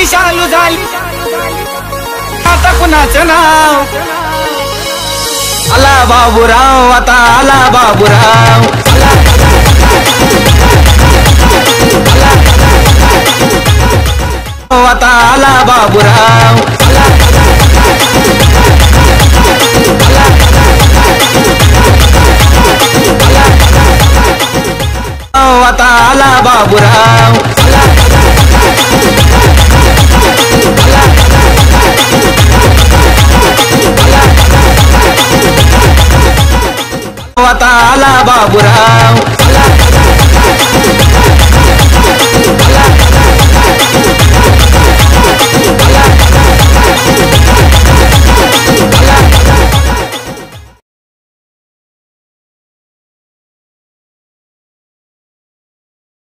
झाली शालू झाली. आता कुणाचं नाव? आला बाबूराव, आता आला बाबूराव. आता आला बाबूराव. आता आला बाबूराव. आता आला बाबूराव